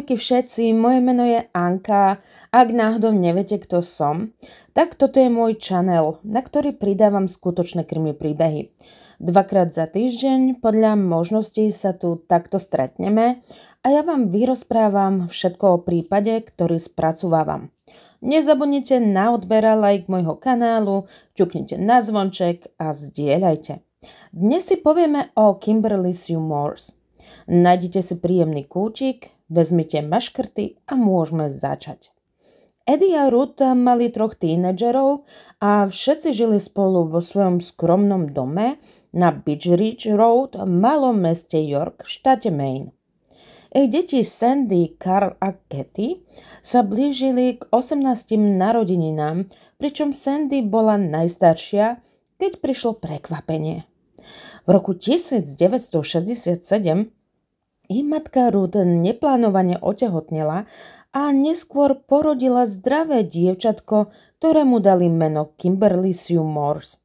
Ahojky všetci, moje meno je Anka. Ak náhodou neviete, kto som, tak toto je môj channel, na ktorý pridávam skutočné krimi príbehy. Dvakrát za týždeň podľa možností sa tu takto stretneme a ja vám vyrozprávam všetko o prípade, ktorý spracúvam. Nezabudnite na odber a like môjho kanálu, ťuknite na zvonček a zdieľajte. Dnes si povieme o Kimberly Sue Morse. Nájdite si príjemný kúčik, vezmite maškrty a môžeme začať. Eddie a Ruth mali troch tínedžerov a všetci žili spolu vo svojom skromnom dome na Beach Ridge Road v malom meste York v štáte Maine. Ich deti Sandy, Carl a Katy sa blížili k 18 narodeninám, pričom Sandy bola najstaršia, keď prišlo prekvapenie. V roku 1967 ich matka Ruth neplánovane otehotnela a neskôr porodila zdravé dievčatko, ktorému dali meno Kimberly Sue Morse.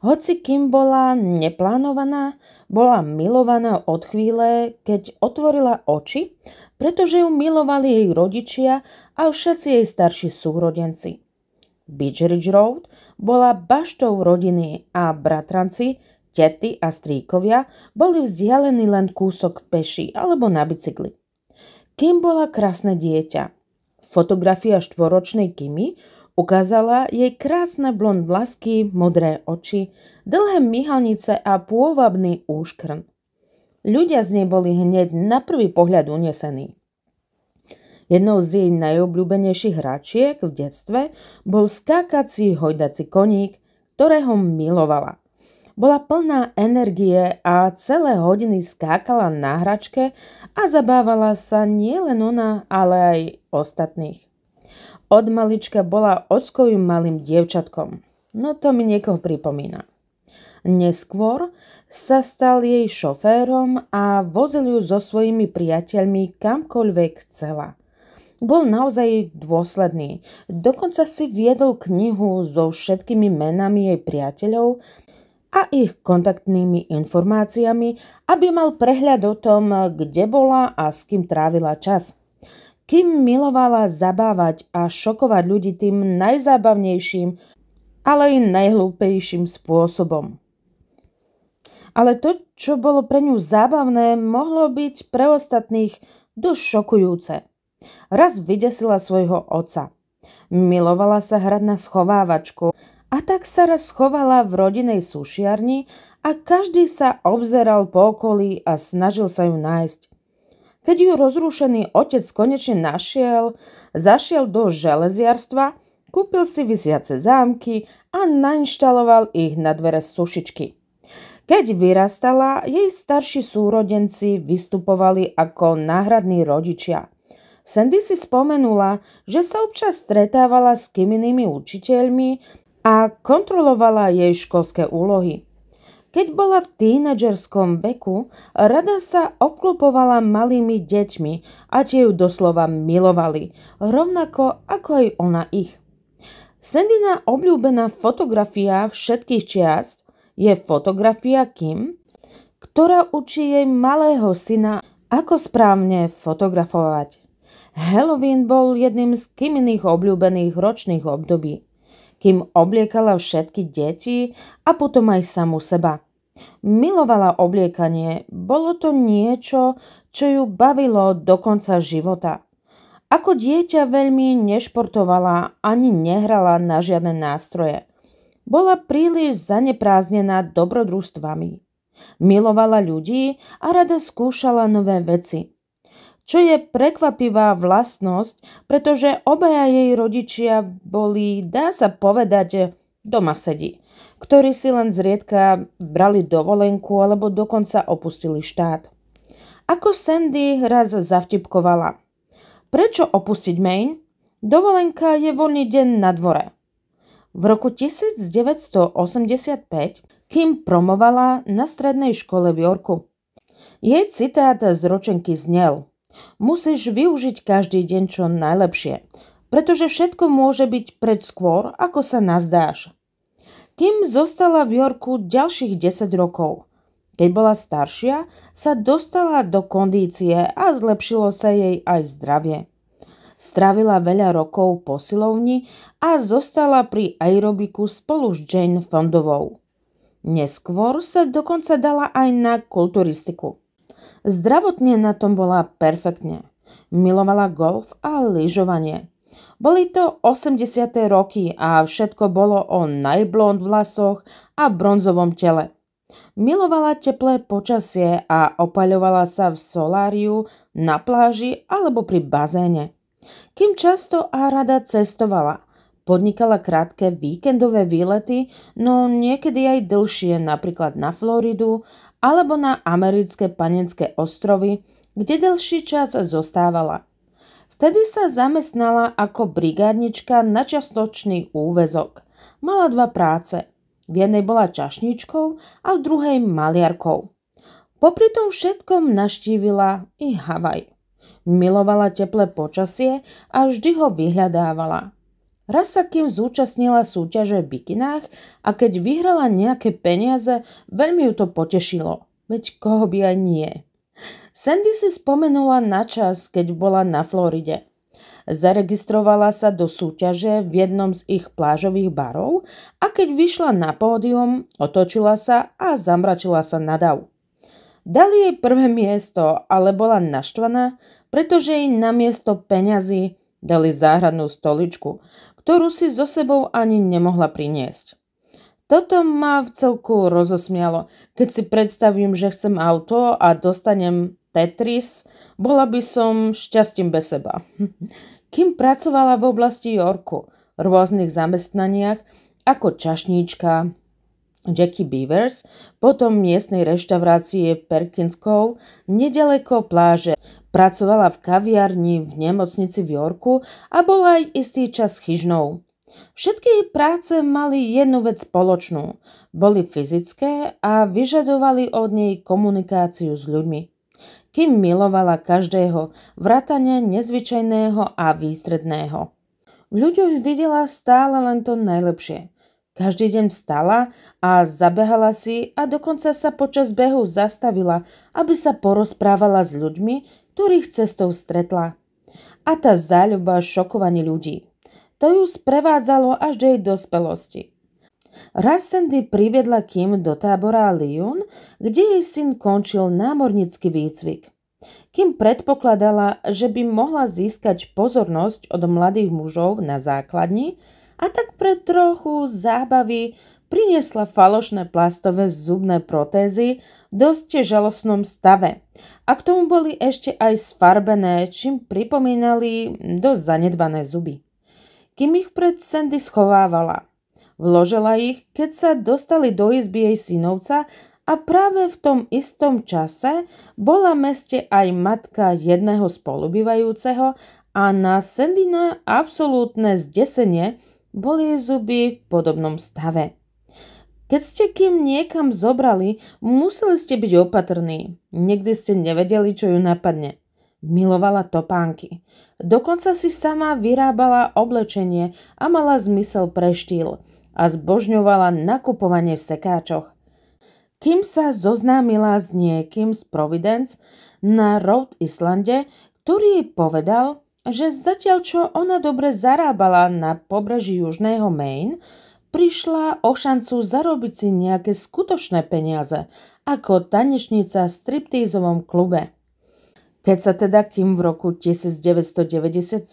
Hoci Kim bola neplánovaná, bola milovaná od chvíle, keď otvorila oči, pretože ju milovali jej rodičia a všetci jej starší súrodenci. Beach Ridge Road bola baštou rodiny a bratranci tety a strýkovia boli vzdialení len kúsok peši alebo na bicykli. Kim bola krásne dieťa. Fotografia štvoročnej Kimi ukázala jej krásne blond vlasky, modré oči, dlhé myhalnice a pôvabný úškrn. Ľudia z nej boli hneď na prvý pohľad unesení. Jednou z jej najobľúbenejších hračiek v detstve bol skákací hojdací koník, ktorého milovala. Bola plná energie a celé hodiny skákala na hračke a zabávala sa nielen ona, ale aj ostatných. Od malička bola ockovým malým dievčatkom. No to mi niekoho pripomína. Neskôr sa stal jej šoférom a vozil ju so svojimi priateľmi kamkoľvek chcela. Bol naozaj dôsledný. Dokonca si viedol knihu so všetkými menami jej priateľov a ich kontaktnými informáciami, aby mal prehľad o tom, kde bola a s kým trávila čas. Kým milovala zabávať a šokovať ľudí tým najzábavnejším, ale i najhlúpejším spôsobom. Ale to, čo bolo pre ňu zábavné, mohlo byť pre ostatných dosť šokujúce. Raz vydesila svojho otca. Milovala sa hrať na schovávačku a tak sa raz schovala v rodinej sušiarni a každý sa obzeral po okolí a snažil sa ju nájsť. Keď ju rozrušený otec konečne našiel, zašiel do železiarstva, kúpil si vysiace zámky a nainštaloval ich na dvere sušičky. Keď vyrastala, jej starší súrodenci vystupovali ako náhradní rodičia. Sandy si spomenula, že sa občas stretávala s kymnými učiteľmi a kontrolovala jej školské úlohy. Keď bola v tínedžerskom veku, rada sa obklopovala malými deťmi a tie ju doslova milovali, rovnako ako aj ona ich. Sandina obľúbená fotografia všetkých čiast je fotografia Kim, ktorá učí jej malého syna, ako správne fotografovať. Halloween bol jedným z Kiminých obľúbených ročných období kým obliekala všetky deti a potom aj samú seba. Milovala obliekanie, bolo to niečo, čo ju bavilo do konca života. Ako dieťa veľmi nešportovala ani nehrala na žiadne nástroje. Bola príliš zanepráznená dobrodružstvami. Milovala ľudí a rada skúšala nové veci čo je prekvapivá vlastnosť, pretože obaja jej rodičia boli, dá sa povedať, doma sedí, ktorí si len zriedka brali dovolenku alebo dokonca opustili štát. Ako Sandy raz zavtipkovala. Prečo opustiť Maine? Dovolenka je voľný deň na dvore. V roku 1985 Kim promovala na strednej škole v Yorku. Jej citát z ročenky znel – Musíš využiť každý deň čo najlepšie, pretože všetko môže byť pred skôr, ako sa nazdáš. Kim zostala v Yorku ďalších 10 rokov. Keď bola staršia, sa dostala do kondície a zlepšilo sa jej aj zdravie. Strávila veľa rokov po silovni a zostala pri aerobiku spolu s Jane Fondovou. Neskôr sa dokonca dala aj na kulturistiku. Zdravotne na tom bola perfektne. Milovala golf a lyžovanie. Boli to 80. roky a všetko bolo o najblond vlasoch a bronzovom tele. Milovala teplé počasie a opaľovala sa v soláriu, na pláži alebo pri bazéne. Kým často a rada cestovala, podnikala krátke víkendové výlety, no niekedy aj dlhšie, napríklad na Floridu alebo na americké panenské ostrovy, kde dlhší čas zostávala. Vtedy sa zamestnala ako brigádnička na častočný úvezok. Mala dva práce – v jednej bola čašničkou a v druhej maliarkou. Popri tom všetkom naštívila i Havaj. Milovala teplé počasie a vždy ho vyhľadávala. Raz sa kým zúčastnila súťaže v bikinách a keď vyhrala nejaké peniaze, veľmi ju to potešilo. Veď koho by aj nie. Sandy si spomenula na čas, keď bola na Floride. Zaregistrovala sa do súťaže v jednom z ich plážových barov a keď vyšla na pódium, otočila sa a zamračila sa na dav. Dali jej prvé miesto, ale bola naštvaná, pretože jej namiesto peňazí dali záhradnú stoličku, ktorú si so sebou ani nemohla priniesť. Toto ma v celku rozosmialo. Keď si predstavím, že chcem auto a dostanem Tetris, bola by som šťastím bez seba. Kým pracovala v oblasti Yorku, v rôznych zamestnaniach, ako čašníčka Jackie Beavers, potom miestnej reštaurácie Perkinskov, nedaleko pláže. Pracovala v kaviarni v nemocnici v Yorku a bola aj istý čas chyžnou. Všetky jej práce mali jednu vec spoločnú. Boli fyzické a vyžadovali od nej komunikáciu s ľuďmi kým milovala každého, vrátane nezvyčajného a výstredného. V ľuďoch videla stále len to najlepšie. Každý deň stala a zabehala si a dokonca sa počas behu zastavila, aby sa porozprávala s ľuďmi, ktorých cestou stretla. A tá záľuba šokovanie ľudí. To ju sprevádzalo až do jej dospelosti. Raz Sandy priviedla Kim do tábora Lyon, kde jej syn končil námornícky výcvik. Kim predpokladala, že by mohla získať pozornosť od mladých mužov na základni a tak pre trochu zábavy priniesla falošné plastové zubné protézy dosť žalostnom stave. A k tomu boli ešte aj sfarbené, čím pripomínali dosť zanedbané zuby. Kim ich pred Sandy schovávala – Vložila ich, keď sa dostali do izby jej synovca a práve v tom istom čase bola meste aj matka jedného spolubývajúceho a na Sendina absolútne zdesenie boli zuby v podobnom stave. Keď ste kým niekam zobrali, museli ste byť opatrní. Nikdy ste nevedeli, čo ju napadne. Milovala topánky. Dokonca si sama vyrábala oblečenie a mala zmysel pre štýl a zbožňovala nakupovanie v sekáčoch. Kým sa zoznámila s niekým z Providence na Rhode Islande, ktorý jej povedal, že zatiaľ čo ona dobre zarábala na pobreží južného Maine, prišla o šancu zarobiť si nejaké skutočné peniaze ako tanečnica v striptízovom klube. Keď sa teda Kim v roku 1997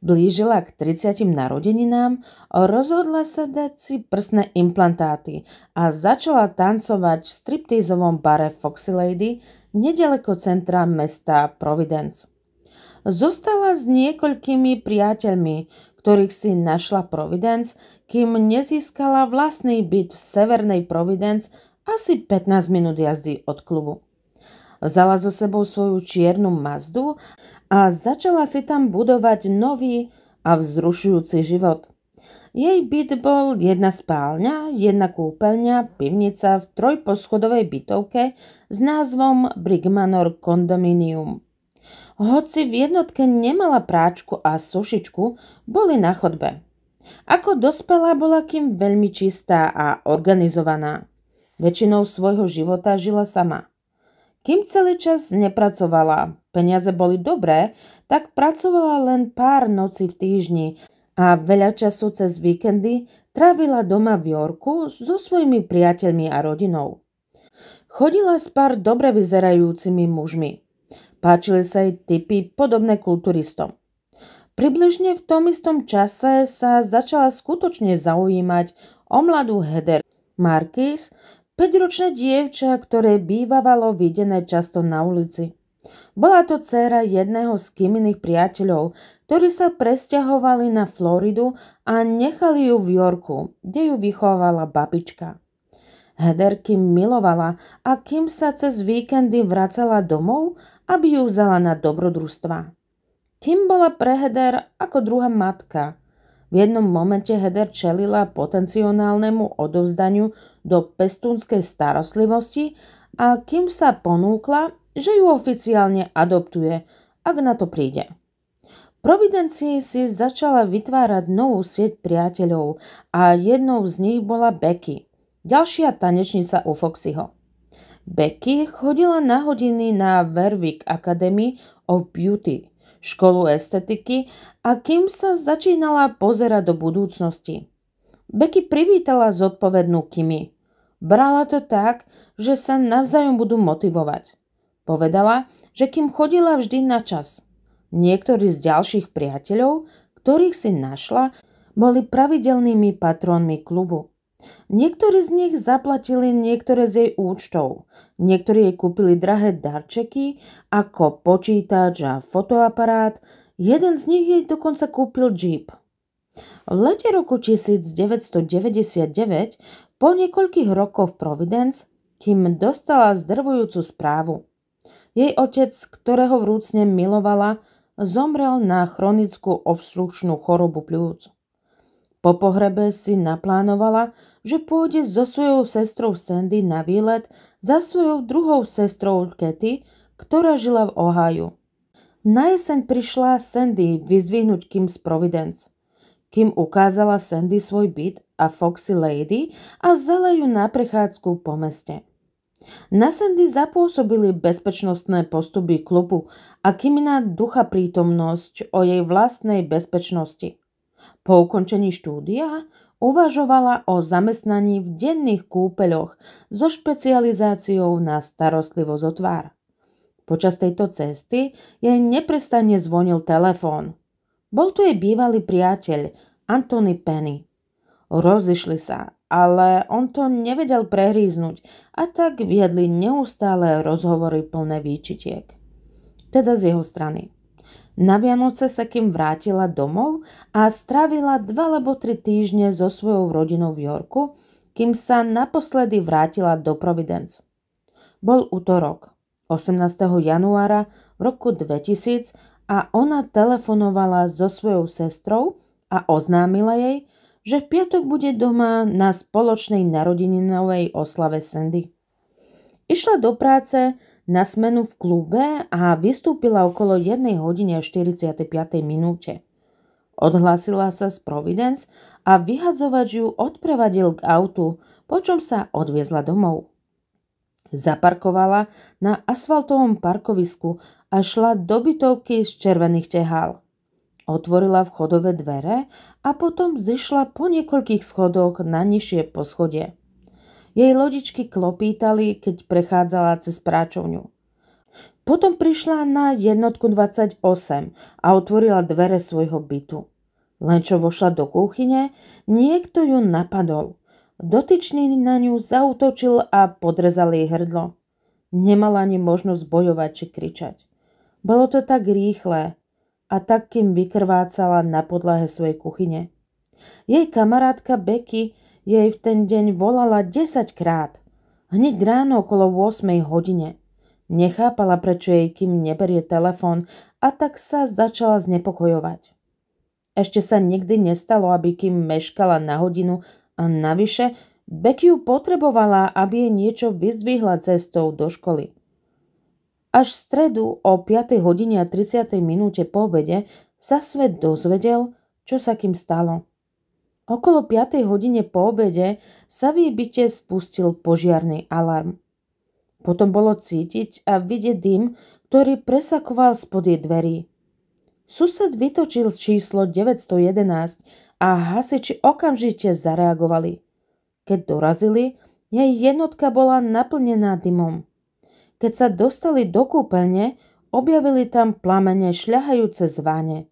blížila k 30 narodeninám, rozhodla sa dať si prsné implantáty a začala tancovať v striptízovom bare Foxy Lady nedaleko centra mesta Providence. Zostala s niekoľkými priateľmi, ktorých si našla Providence, kým nezískala vlastný byt v severnej Providence asi 15 minút jazdy od klubu. Vzala so sebou svoju čiernu Mazdu a začala si tam budovať nový a vzrušujúci život. Jej byt bol jedna spálňa, jedna kúpeľňa, pivnica v trojposchodovej bytovke s názvom Brigmanor Condominium. Hoci v jednotke nemala práčku a sušičku, boli na chodbe. Ako dospelá bola kým veľmi čistá a organizovaná. Väčšinou svojho života žila sama. Kým celý čas nepracovala, peniaze boli dobré, tak pracovala len pár nocí v týždni a veľa času cez víkendy trávila doma v Yorku so svojimi priateľmi a rodinou. Chodila s pár dobre vyzerajúcimi mužmi. Páčili sa jej typy podobné kulturistom. Približne v tom istom čase sa začala skutočne zaujímať o mladú Heather Marquis, 5-ročné dievča, ktoré bývalo videné často na ulici. Bola to dcéra jedného z Kiminých priateľov, ktorí sa presťahovali na Floridu a nechali ju v Yorku, kde ju vychovala babička. Heather Kim milovala a Kim sa cez víkendy vracala domov, aby ju vzala na dobrodružstva. Kim bola pre Heather ako druhá matka – v jednom momente Heather čelila potenciálnemu odovzdaniu do pestúnskej starostlivosti a kým sa ponúkla, že ju oficiálne adoptuje, ak na to príde. Providencie si začala vytvárať novú sieť priateľov a jednou z nich bola Becky, ďalšia tanečnica u Foxyho. Becky chodila na hodiny na Verwick Academy of Beauty – školu estetiky a kým sa začínala pozerať do budúcnosti. Becky privítala zodpovednú Kimi. Brala to tak, že sa navzájom budú motivovať. Povedala, že kým chodila vždy na čas. Niektorí z ďalších priateľov, ktorých si našla, boli pravidelnými patrónmi klubu. Niektorí z nich zaplatili niektoré z jej účtov, niektorí jej kúpili drahé darčeky ako počítač a fotoaparát, jeden z nich jej dokonca kúpil Jeep. V lete roku 1999, po niekoľkých rokoch Providence, kým dostala zdrvujúcu správu. Jej otec, ktorého vrúcne milovala, zomrel na chronickú obstrukčnú chorobu pľúc. Po pohrebe si naplánovala, že pôjde so svojou sestrou Sandy na výlet za svojou druhou sestrou Katy, ktorá žila v Ohio. Na jeseň prišla Sandy vyzvihnúť Kim z Providence. Kim ukázala Sandy svoj byt a Foxy Lady a vzala ju na prechádzku po meste. Na Sandy zapôsobili bezpečnostné postupy klubu a Kimina ducha prítomnosť o jej vlastnej bezpečnosti – po ukončení štúdia uvažovala o zamestnaní v denných kúpeľoch so špecializáciou na starostlivosť o tvár. Počas tejto cesty jej neprestane zvonil telefón. Bol to jej bývalý priateľ, Anthony Penny. Rozišli sa, ale on to nevedel prehríznuť a tak viedli neustále rozhovory plné výčitiek. Teda z jeho strany. Na Vianoce sa kým vrátila domov a strávila dva alebo tri týždne so svojou rodinou v Yorku, kým sa naposledy vrátila do Providence. Bol útorok, 18. januára roku 2000 a ona telefonovala so svojou sestrou a oznámila jej, že v piatok bude doma na spoločnej narodeninovej oslave Sandy. Išla do práce, na smenu v klube a vystúpila okolo 1 hodiny 45. minúte. Odhlásila sa z Providence a vyhadzovač ju odprevadil k autu, počom sa odviezla domov. Zaparkovala na asfaltovom parkovisku a šla do bytovky z červených tehál. Otvorila vchodové dvere a potom zišla po niekoľkých schodoch na nižšie poschodie. Jej lodičky klopítali, keď prechádzala cez práčovňu. Potom prišla na jednotku 28 a otvorila dvere svojho bytu. Len čo vošla do kuchyne, niekto ju napadol. Dotyčný na ňu zautočil a podrezal jej hrdlo. Nemala ani možnosť bojovať či kričať. Bolo to tak rýchle a tak, kým vykrvácala na podlahe svojej kuchyne. Jej kamarátka Becky jej v ten deň volala 10 krát. Hneď ráno okolo 8 hodine. Nechápala, prečo jej kým neberie telefón a tak sa začala znepokojovať. Ešte sa nikdy nestalo, aby kým meškala na hodinu a navyše Becky ju potrebovala, aby jej niečo vyzdvihla cestou do školy. Až v stredu o 5 hodine a 30 minúte po obede sa svet dozvedel, čo sa kým stalo. Okolo 5. hodine po obede sa v byte spustil požiarný alarm. Potom bolo cítiť a vidieť dym, ktorý presakoval spod jej dverí. Sused vytočil číslo 911 a hasiči okamžite zareagovali. Keď dorazili, jej jednotka bola naplnená dymom. Keď sa dostali do kúpeľne, objavili tam plamene šľahajúce z váne.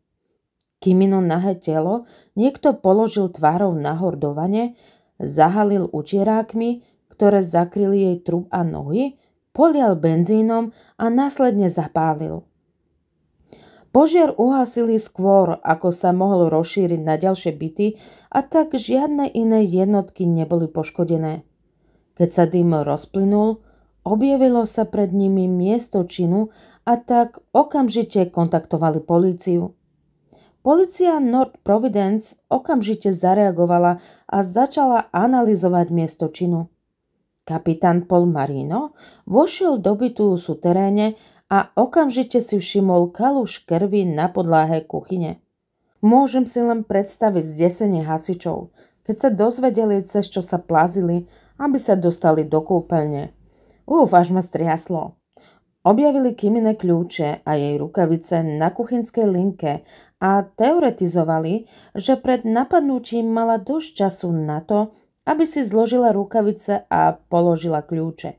Kimino nahé telo niekto položil tvárou nahor do vane, zahalil utierákmi, ktoré zakryli jej trup a nohy, polial benzínom a následne zapálil. Požiar uhasili skôr, ako sa mohol rozšíriť na ďalšie byty a tak žiadne iné jednotky neboli poškodené. Keď sa dym rozplynul, objavilo sa pred nimi miesto činu a tak okamžite kontaktovali políciu. Polícia North Providence okamžite zareagovala a začala analyzovať miesto činu. Kapitán Paul Marino vošiel do bytu v suteréne a okamžite si všimol kaluš krvi na podláhe kuchyne. Môžem si len predstaviť zdesenie hasičov, keď sa dozvedeli, cez čo sa plazili, aby sa dostali do kúpeľne. Uf, až ma striaslo. Objavili Kimine kľúče a jej rukavice na kuchynskej linke a teoretizovali, že pred napadnutím mala dosť času na to, aby si zložila rukavice a položila kľúče.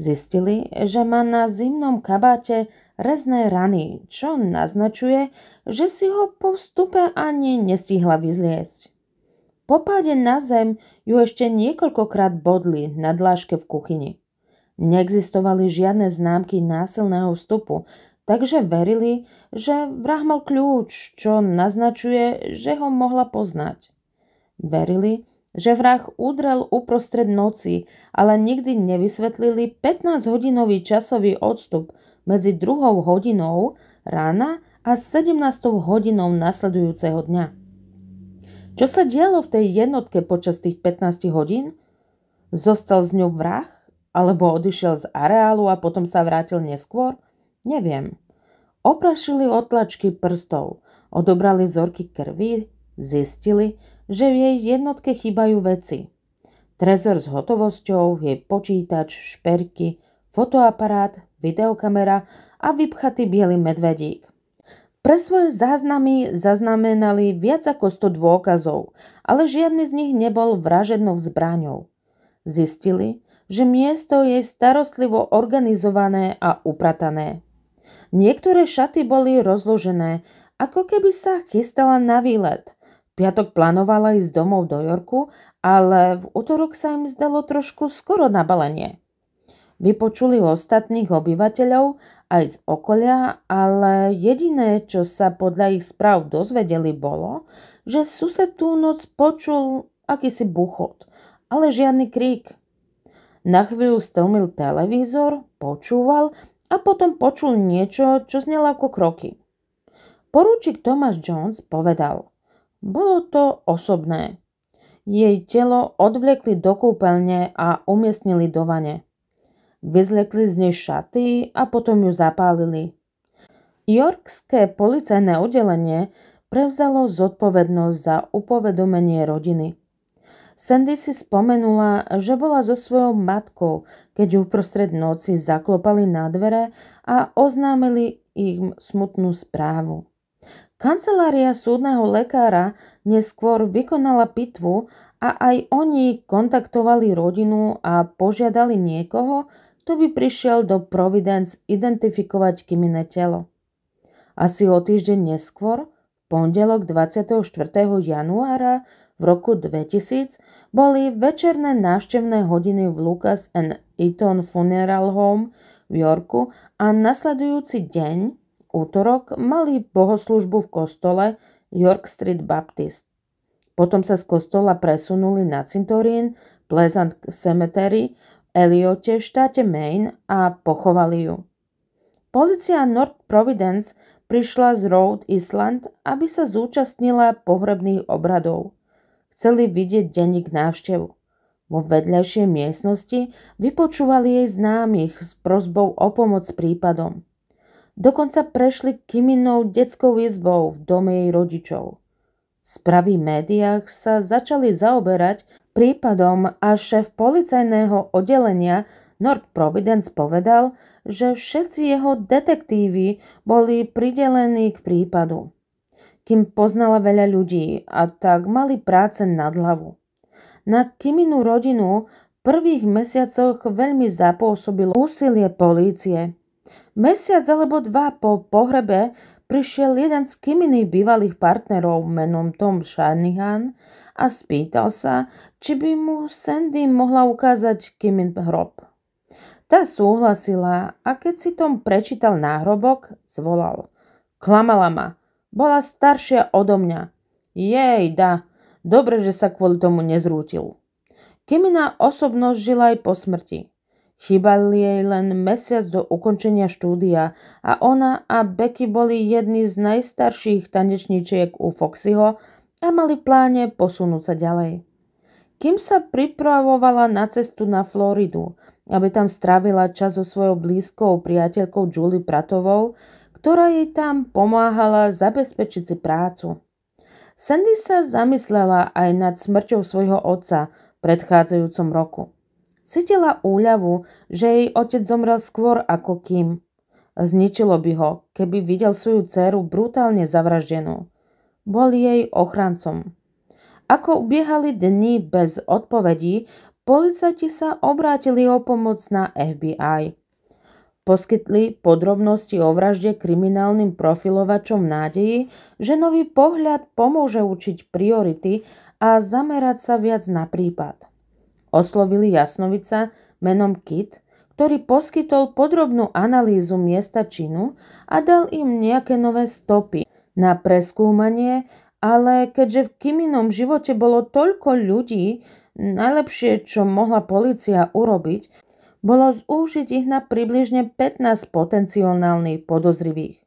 Zistili, že má na zimnom kabáte rezné rany, čo naznačuje, že si ho po vstupe ani nestihla vyzliesť. Po páde na zem ju ešte niekoľkokrát bodli na dláške v kuchyni. Neexistovali žiadne známky násilného vstupu, takže verili, že vrah mal kľúč, čo naznačuje, že ho mohla poznať. Verili, že vrah udrel uprostred noci, ale nikdy nevysvetlili 15-hodinový časový odstup medzi druhou hodinou rána a 17 hodinou nasledujúceho dňa. Čo sa dialo v tej jednotke počas tých 15 hodín? Zostal z ňou vrah? alebo odišiel z areálu a potom sa vrátil neskôr? Neviem. Oprašili otlačky prstov, odobrali vzorky krvi, zistili, že v jej jednotke chýbajú veci. Trezor s hotovosťou, jej počítač, šperky, fotoaparát, videokamera a vypchatý biely medvedík. Pre svoje záznamy zaznamenali viac ako 100 dôkazov, ale žiadny z nich nebol vražednou zbraňou. Zistili, že miesto je starostlivo organizované a upratané. Niektoré šaty boli rozložené, ako keby sa chystala na výlet. Piatok plánovala ísť domov do Yorku, ale v útorok sa im zdalo trošku skoro na balenie. Vypočuli ostatných obyvateľov aj z okolia, ale jediné, čo sa podľa ich správ dozvedeli, bolo, že sused tú noc počul akýsi buchot, ale žiadny krík. Na chvíľu stlmil televízor, počúval a potom počul niečo, čo znelo ako kroky. Porúčik Thomas Jones povedal, bolo to osobné. Jej telo odvlekli do kúpeľne a umiestnili do vane. Vyzlekli z nej šaty a potom ju zapálili. Yorkské policajné oddelenie prevzalo zodpovednosť za upovedomenie rodiny. Sandy si spomenula, že bola so svojou matkou, keď uprostred noci zaklopali na dvere a oznámili im smutnú správu. Kancelária súdneho lekára neskôr vykonala pitvu a aj oni kontaktovali rodinu a požiadali niekoho, kto by prišiel do Providence identifikovať Kimine telo. Asi o týždeň neskôr, pondelok 24. januára, v roku 2000 boli večerné návštevné hodiny v Lucas and Eaton Funeral Home v Yorku a nasledujúci deň, útorok, mali bohoslužbu v kostole York Street Baptist. Potom sa z kostola presunuli na cintorín Pleasant Cemetery v Eliote v štáte Maine a pochovali ju. Polícia North Providence prišla z Rhode Island, aby sa zúčastnila pohrebných obradov. Chceli vidieť denník návštevu. Vo vedľajšej miestnosti vypočúvali jej známych s prozbou o pomoc prípadom. Dokonca prešli Kiminou detskou izbou v dome jej rodičov. Správy v médiách sa začali zaoberať prípadom a šéf policajného oddelenia North Providence povedal, že všetci jeho detektívy boli pridelení k prípadu. Kým poznala veľa ľudí a tak mali práce nad hlavu. Na Kiminu rodinu v prvých mesiacoch veľmi zapôsobilo úsilie polície. Mesiac alebo dva po pohrebe prišiel jeden z Kiminých bývalých partnerov menom Tom Shanahan a spýtal sa, či by mu Sandy mohla ukázať Kimin hrob. Tá súhlasila a keď si Tom prečítal náhrobok, zvolal. Klamala ma. Bola staršia odo mňa. Jej, da. Dobre, že sa kvôli tomu nezrútil. Kimina osobnosť žila aj po smrti. Chýbal jej len mesiac do ukončenia štúdia a ona a Becky boli jedni z najstarších tanečníčiek u Foxyho a mali pláne posunúť sa ďalej. Kým sa pripravovala na cestu na Floridu, aby tam strávila čas so svojou blízkou priateľkou Julie Pratovou, ktorá jej tam pomáhala zabezpečiť si prácu. Sandy sa zamyslela aj nad smrťou svojho otca v predchádzajúcom roku. Cítila úľavu, že jej otec zomrel skôr ako Kim. Zničilo by ho, keby videl svoju dceru brutálne zavraždenú. Bol jej ochrancom. Ako ubiehali dni bez odpovedí, policajti sa obrátili o pomoc na FBI. Poskytli podrobnosti o vražde kriminálnym profilovačom nádeji, že nový pohľad pomôže učiť priority a zamerať sa viac na prípad. Oslovili jasnovica menom Kit, ktorý poskytol podrobnú analýzu miesta činu a dal im nejaké nové stopy na preskúmanie ale keďže v Kiminom živote bolo toľko ľudí, najlepšie, čo mohla policia urobiť, bolo zúžiť ich na približne 15 potenciálnych podozrivých.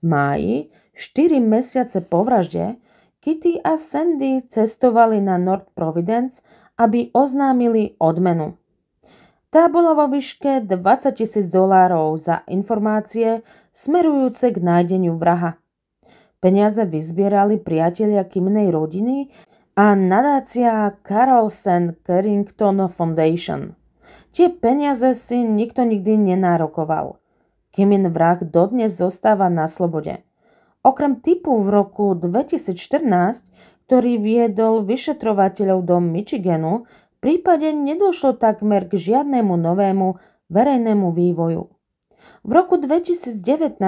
V máji, 4 mesiace po vražde, Kitty a Sandy cestovali na North Providence, aby oznámili odmenu. Tá bola vo výške 20 tisíc dolárov za informácie smerujúce k nájdeniu vraha. Peniaze vyzbierali priatelia Kimnej rodiny a nadácia Carlsen Carrington Foundation. Tie peniaze si nikto nikdy nenárokoval. Kimin vrah dodnes zostáva na slobode. Okrem typu v roku 2014, ktorý viedol vyšetrovateľov do Michiganu, v prípade nedošlo takmer k žiadnemu novému verejnému vývoju. V roku 2019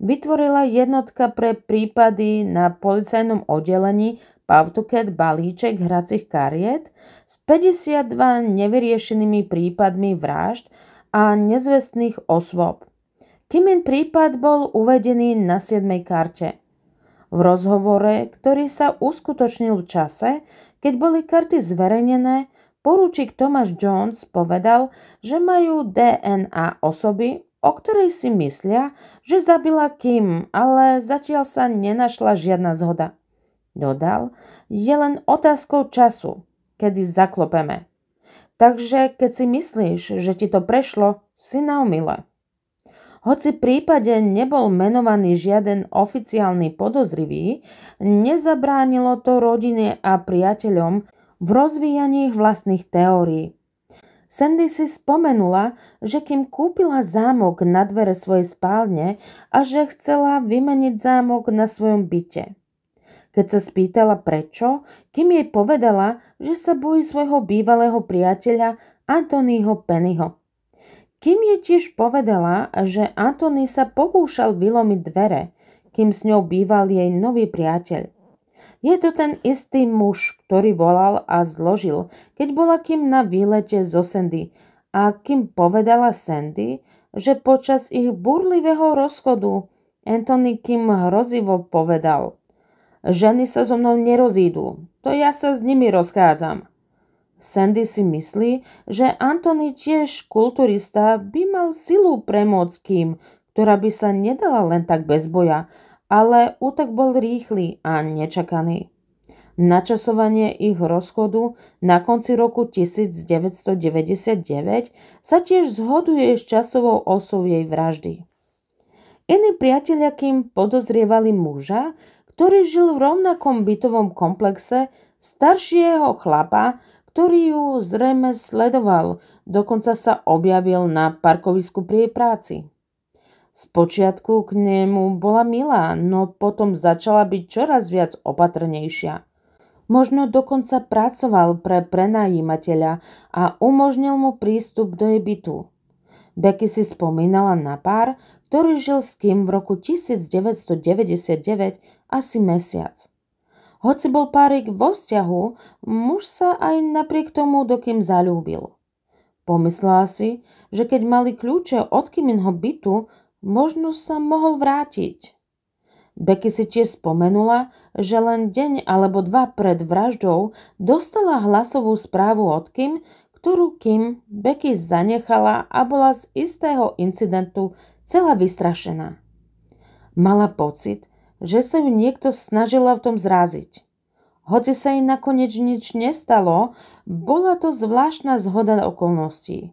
vytvorila jednotka pre prípady na policajnom oddelení Pavtuket balíček hracích kariet s 52 nevyriešenými prípadmi vražd a nezvestných osôb. Kimin prípad bol uvedený na 7. karte. V rozhovore, ktorý sa uskutočnil v čase, keď boli karty zverejnené, poručík Thomas Jones povedal, že majú DNA osoby, o ktorej si myslia, že zabila Kim, ale zatiaľ sa nenašla žiadna zhoda. Dodal, je len otázkou času, kedy zaklopeme. Takže keď si myslíš, že ti to prešlo, si na umile. Hoci v prípade nebol menovaný žiaden oficiálny podozrivý, nezabránilo to rodine a priateľom v rozvíjaní ich vlastných teórií. Sandy si spomenula, že kým kúpila zámok na dvere svojej spálne a že chcela vymeniť zámok na svojom byte. Keď sa spýtala prečo, kým jej povedala, že sa bojí svojho bývalého priateľa Antonyho Pennyho. Kým jej tiež povedala, že Antony sa pokúšal vylomiť dvere, kým s ňou býval jej nový priateľ. Je to ten istý muž, ktorý volal a zložil, keď bola Kim na výlete zo Sandy a Kim povedala Sandy, že počas ich burlivého rozchodu Anthony Kim hrozivo povedal Ženy sa so mnou nerozídu, to ja sa s nimi rozchádzam. Sandy si myslí, že Anthony tiež kulturista by mal silu premôcť Kim, ktorá by sa nedala len tak bez boja ale útok bol rýchly a nečakaný. Načasovanie ich rozchodu na konci roku 1999 sa tiež zhoduje s časovou osou jej vraždy. Iní priatelia kým podozrievali muža, ktorý žil v rovnakom bytovom komplexe staršieho chlapa, ktorý ju zrejme sledoval, dokonca sa objavil na parkovisku pri jej práci. Spočiatku k nemu bola milá, no potom začala byť čoraz viac opatrnejšia. Možno dokonca pracoval pre prenajímateľa a umožnil mu prístup do jej bytu. Becky si spomínala na pár, ktorý žil s kým v roku 1999 asi mesiac. Hoci bol párik vo vzťahu, muž sa aj napriek tomu dokým zalúbil. Pomyslela si, že keď mali kľúče od Kiminho bytu, možno sa mohol vrátiť. Becky si tiež spomenula, že len deň alebo dva pred vraždou dostala hlasovú správu od Kim, ktorú Kim Becky zanechala a bola z istého incidentu celá vystrašená. Mala pocit, že sa ju niekto snažila v tom zráziť. Hoci sa jej nakoniec nič nestalo, bola to zvláštna zhoda okolností.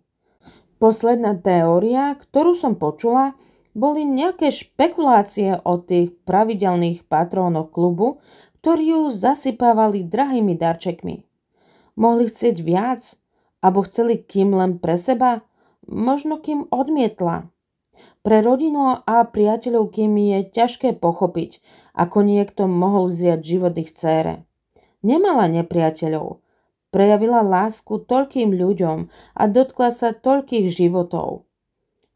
Posledná teória, ktorú som počula, boli nejaké špekulácie o tých pravidelných patrónoch klubu, ktorí ju zasypávali drahými darčekmi. Mohli chcieť viac, alebo chceli kým len pre seba, možno kým odmietla. Pre rodinu a priateľov kým je ťažké pochopiť, ako niekto mohol vziať život ich cére. Nemala nepriateľov, prejavila lásku toľkým ľuďom a dotkla sa toľkých životov.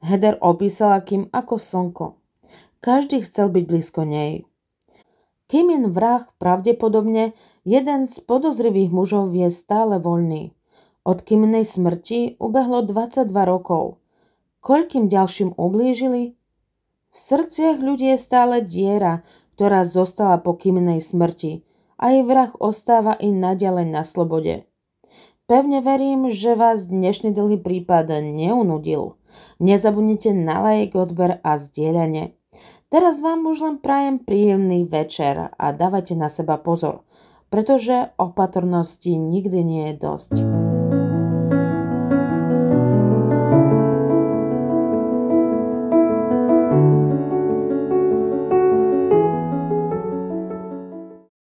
Heder opísala Kim ako slnko. Každý chcel byť blízko nej. Kimin vrah pravdepodobne jeden z podozrivých mužov je stále voľný. Od Kiminej smrti ubehlo 22 rokov koľkým ďalším ublížili? V srdciach ľudí je stále diera, ktorá zostala po Kiminej smrti a jej vrah ostáva i naďalej na slobode. Pevne verím, že vás dnešný dlhý prípad neunudil. Nezabudnite na like, odber a zdieľanie. Teraz vám už len prajem príjemný večer a dávajte na seba pozor, pretože opatrnosti nikdy nie je dosť.